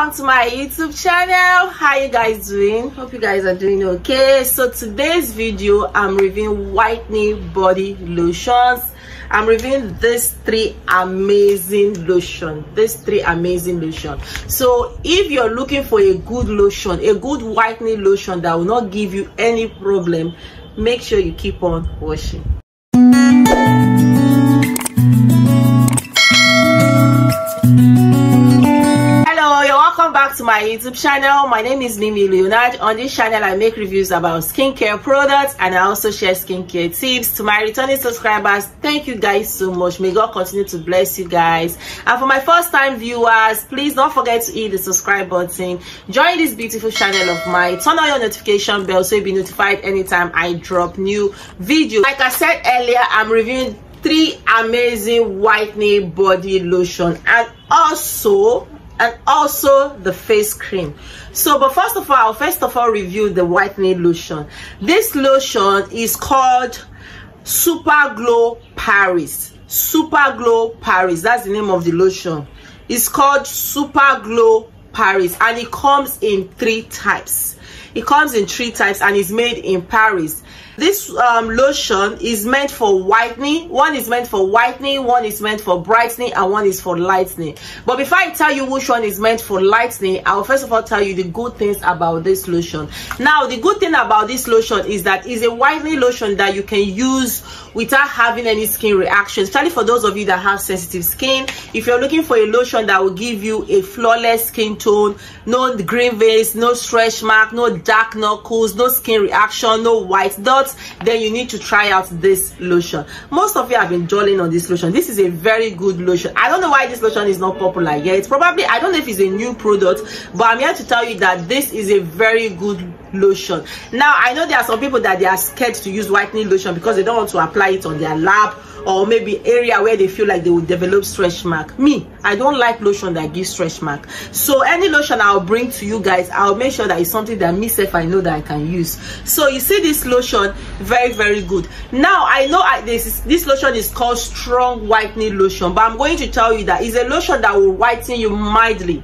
welcome to my youtube channel. How you guys doing? Hope you guys are doing okay. So today's video i'm reviewing whitening body lotions. I'm reviewing these three amazing lotion these three amazing lotion. So if you're looking for a good lotion a good whitening lotion that will not give you any problem make sure you keep on washing back to my youtube channel. My name is mimi leonard. On this channel i make reviews about skincare products and i also share skincare tips to my returning subscribers. Thank you guys so much. May god continue to bless you guys. And for my first time viewers please don't forget to hit the subscribe button. Join this beautiful channel of mine. Turn on your notification bell so you'll be notified anytime i drop new video like i said earlier i'm reviewing three amazing whitening body lotion and also and also the face cream. So but first of all I'll first of all review the whitening lotion. This lotion is called super glow paris. Super glow paris that's the name of the lotion. It's called super glow paris and it comes in three types it comes in three types and is made in paris. This um, lotion is meant for whitening. One is meant for whitening one is meant for brightening and one is for lightening. But before i tell you which one is meant for lightening i'll first of all tell you the good things about this lotion. Now the good thing about this lotion is that it's a whitening lotion that you can use without having any skin reaction especially for those of you that have sensitive skin. If you're looking for a lotion that will give you a flawless skin tone no green veins no stretch mark no dark knuckles no skin reaction no white dots then you need to try out this lotion. Most of you have been dwelling on this lotion. This is a very good lotion. I don't know why this lotion is not popular yet. It's probably i don't know if it's a new product but i'm here to tell you that this is a very good lotion. Now i know there are some people that they are scared to use whitening lotion because they don't want to apply it on their lap or maybe area where they feel like they will develop stretch mark. Me i don't like lotion that gives stretch mark. So any lotion i'll bring to you guys i'll make sure that it's something that me self i know that i can use. So you see this lotion very very good. Now i know I, this is, this lotion is called strong whitening lotion but i'm going to tell you that it's a lotion that will whiten you mildly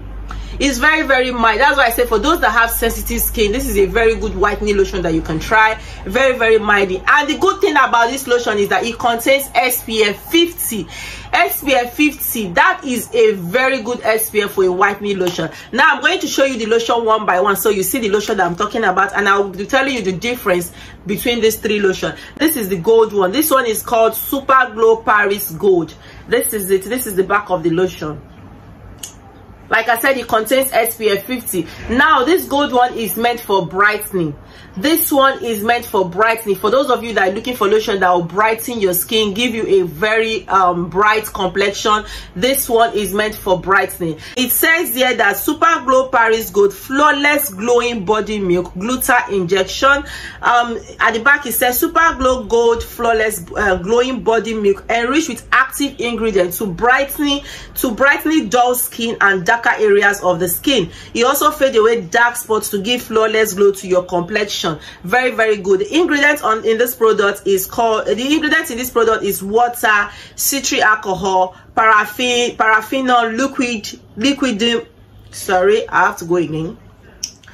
it's very very mild. That's why i say for those that have sensitive skin this is a very good whitening lotion that you can try. Very very mild. And the good thing about this lotion is that it contains spf 50 spf 50 that is a very good spf for a whitening lotion. Now i'm going to show you the lotion one by one. So you see the lotion that i'm talking about and i'll be telling you the difference between these three lotion this is the gold one. This one is called super glow paris gold. This is it. This is the back of the lotion like i said it contains spf 50 now this gold one is meant for brightening. This one is meant for brightening. For those of you that are looking for lotion that will brighten your skin give you a very um, bright complexion this one is meant for brightening. It says here that super glow paris gold flawless glowing body milk gluta injection. Um, at the back it says super glow gold flawless uh, glowing body milk enriched with active ingredients to brightening to brightening dull skin and darker areas of the skin. It also fade away dark spots to give flawless glow to your complexion. Very very good. The ingredients on in this product is called the ingredients in this product is water citric alcohol paraffin paraffinol liquid liquid sorry i have to go again.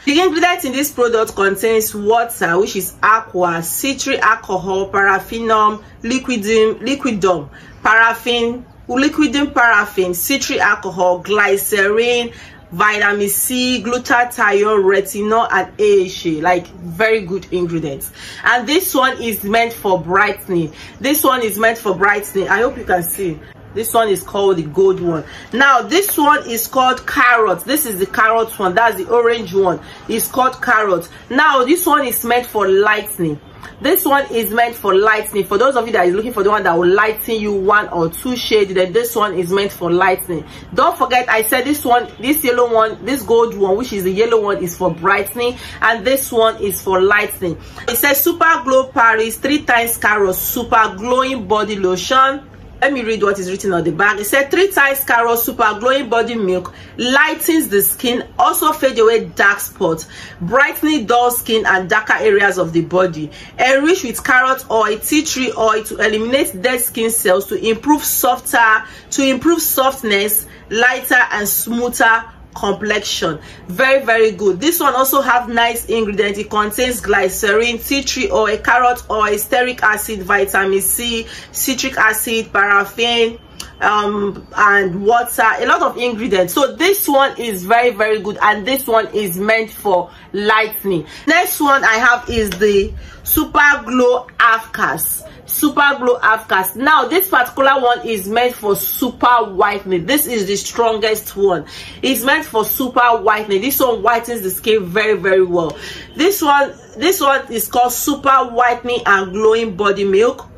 The ingredients in this product contains water which is aqua citric alcohol paraffinum liquidum liquidum paraffin liquidum paraffin citric alcohol glycerin vitamin c glutathione retinol and AHA like very good ingredients. And this one is meant for brightening. This one is meant for brightening. I hope you can see. This one is called the gold one. Now this one is called carrot. This is the carrot one. That's the orange one. It's called carrot. Now this one is meant for lightening this one is meant for lightening for those of you that is looking for the one that will lighten you one or two shades then this one is meant for lightening don't forget i said this one this yellow one this gold one which is the yellow one is for brightening and this one is for lightening. It says super glow paris three times carrot super glowing body lotion let me read what is written on the bag it said three times carrot super glowing body milk lightens the skin also fade away dark spots brightening dull skin and darker areas of the body. Enriched with carrot oil tea tree oil to eliminate dead skin cells to improve softer to improve softness lighter and smoother complexion. Very very good. This one also have nice ingredients it contains glycerin tea tree oil carrot oil stearic acid vitamin c citric acid paraffin um and water a lot of ingredients. So this one is very very good and this one is meant for lightening next one i have is the super glow halfcaste super glow halfcaste now this particular one is meant for super whitening. This is the strongest one. It's meant for super whitening. This one whitens the skin very very well. This one this one is called super whitening and glowing body milk.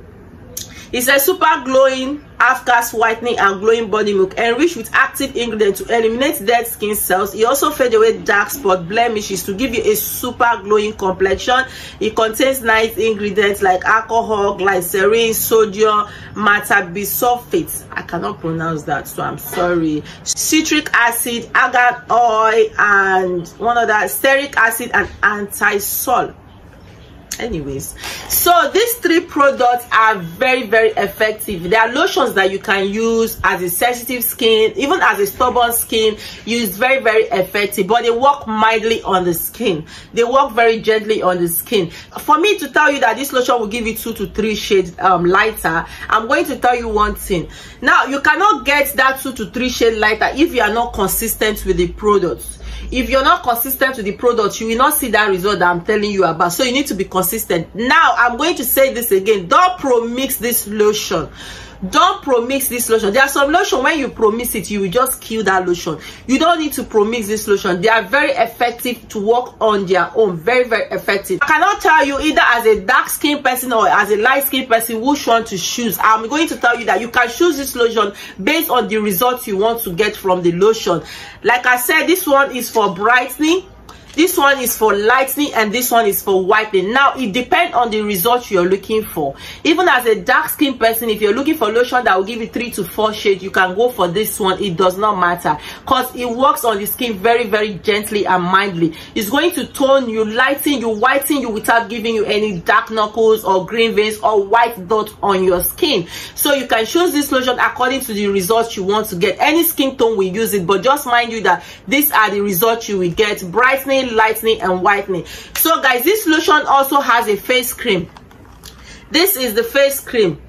It's a super glowing half cast whitening and glowing body milk enriched with active ingredients to eliminate dead skin cells. It also fade away dark spot blemishes to give you a super glowing complexion. It contains nice ingredients like alcohol glycerin sodium metabisulfate. I cannot pronounce that so i'm sorry. Citric acid agar oil and one other stearic acid and anti-sol anyways so these three products are very very effective. They are lotions that you can use as a sensitive skin even as a stubborn skin use very very effective but they work mildly on the skin. They work very gently on the skin. For me to tell you that this lotion will give you two to three shades um, lighter i'm going to tell you one thing. Now you cannot get that two to three shade lighter if you are not consistent with the products if you're not consistent with the product you will not see that result that i'm telling you about. So you need to be consistent. Now i'm going to say this again. Don't pro mix this lotion don't pro-mix this lotion. There are some lotion when you pro-mix it you will just kill that lotion. You don't need to pro-mix this lotion. They are very effective to work on their own. Very very effective. I cannot tell you either as a dark skin person or as a light skin person which one to choose. I'm going to tell you that you can choose this lotion based on the results you want to get from the lotion. Like i said this one is for brightening this one is for lightening and this one is for whitening. Now it depends on the result you're looking for. Even as a dark skin person if you're looking for lotion that will give you three to four shades you can go for this one. It does not matter. Because it works on the skin very very gently and mildly. It's going to tone you lighten you whiten you without giving you any dark knuckles or green veins or white dots on your skin. So you can choose this lotion according to the results you want to get. Any skin tone will use it but just mind you that these are the results you will get. Brightening lightening and whitening. So guys this lotion also has a face cream. This is the face cream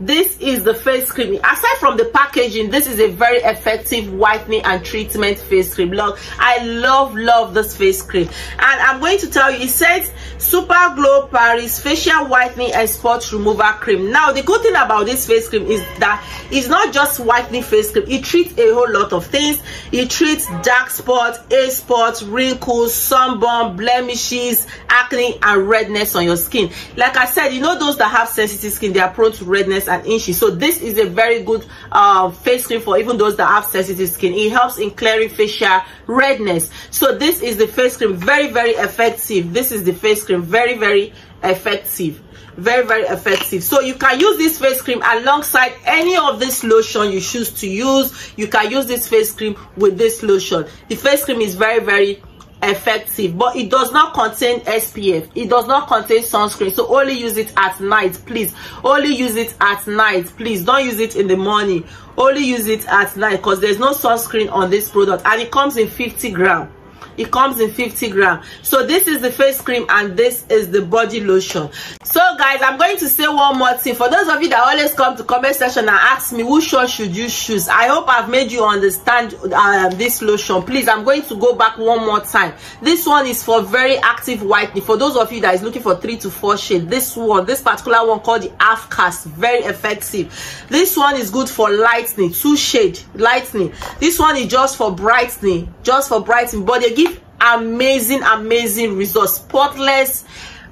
this is the face cream. Aside from the packaging this is a very effective whitening and treatment face cream. Look i love love this face cream. And i'm going to tell you it says super glow paris facial whitening and spot remover cream. Now the good thing about this face cream is that it's not just whitening face cream. It treats a whole lot of things. It treats dark spots a spots wrinkles sunburn blemishes acne and redness on your skin. Like i said you know those that have sensitive skin they are prone to redness and itchy so this is a very good uh, face cream for even those that have sensitive skin. It helps in clearing facial redness. So this is the face cream. Very very effective. This is the face cream. Very very effective. Very very effective. So you can use this face cream alongside any of this lotion you choose to use. You can use this face cream with this lotion. The face cream is very very effective but it does not contain spf it does not contain sunscreen. So only use it at night please. Only use it at night please. Don't use it in the morning. Only use it at night because there's no sunscreen on this product. And it comes in 50 gram it comes in 50 gram. So this is the face cream and this is the body lotion. So guys i'm going to say one more thing. For those of you that always come to comment section and ask me which one should you choose? I hope i've made you understand uh, this lotion. Please i'm going to go back one more time. This one is for very active whitening for those of you that is looking for three to four shade this one this particular one called the half cast very effective. This one is good for lightening. Two shade lightening. This one is just for brightening just for brightening. But they give amazing amazing results. Spotless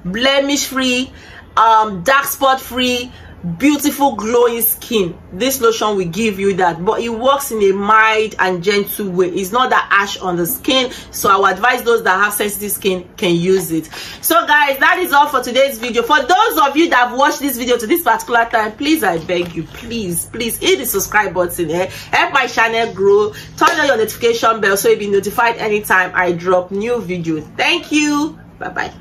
blemish free um dark spot free beautiful glowing skin. This lotion will give you that but it works in a mild and gentle way. It's not that ash on the skin so i would advise those that have sensitive skin can use it. So guys that is all for today's video. For those of you that have watched this video to this particular time please i beg you please please hit the subscribe button eh? help my channel grow. Turn on your notification bell so you'll be notified anytime i drop new video. Thank you. Bye bye